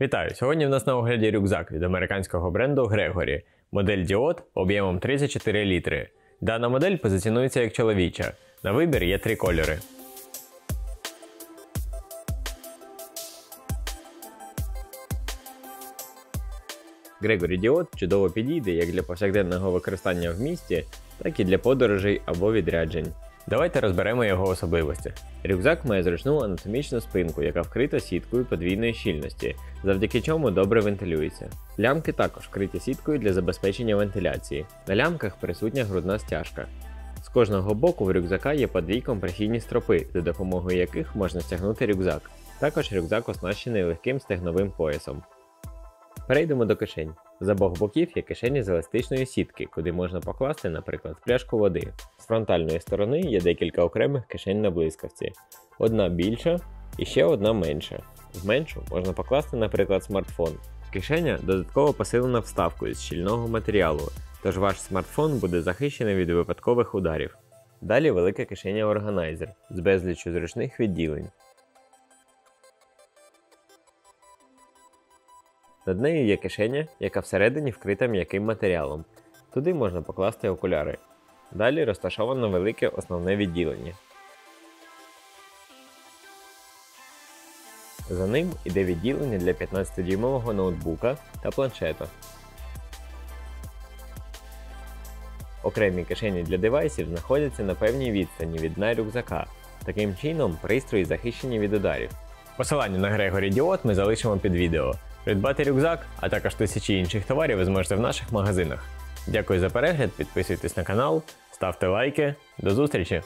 Вітаю! Сьогодні в нас на огляді рюкзак від американського бренду Gregory. Модель Діод об'ємом 34 літри. Дана модель позиціонується як чоловіча. На вибір є три кольори. Gregory Diod чудово підійде як для повсякденного використання в місті, так і для подорожей або відряджень. Давайте розберемо його особливості. Рюкзак має зручну анатомічну спинку, яка вкрита сіткою подвійної щільності, завдяки чому добре вентилюється. Лямки також вкриті сіткою для забезпечення вентиляції. На лямках присутня грудна стяжка. З кожного боку в рюкзака є по дві компресійні стропи, за допомогою яких можна стягнути рюкзак. Також рюкзак оснащений легким стегновим поясом. Перейдемо до кишень. З обох боків є кишені з еластичної сітки, куди можна покласти, наприклад, пляшку води. З фронтальної сторони є декілька окремих кишень на блискавці. Одна більша і ще одна менша. В меншу можна покласти, наприклад, смартфон. Кишеня додатково посилена вставкою з щільного матеріалу, тож ваш смартфон буде захищений від випадкових ударів. Далі велика кишеня органайзер з безліччю зручних відділень. Над нею є кишеня, яка всередині вкрита м'яким матеріалом. Туди можна покласти окуляри. Далі розташовано велике основне відділення. За ним іде відділення для 15-дюймового ноутбука та планшета. Окремі кишені для девайсів знаходяться на певній відстані від дна рюкзака. Таким чином, пристрої захищені від ударів. Посилання на Gregory Diod ми залишимо під відео. Придбати рюкзак, а також тисячі інших товарів ви зможете в наших магазинах. Дякую за перегляд, підписуйтесь на канал, ставте лайки. До зустрічі!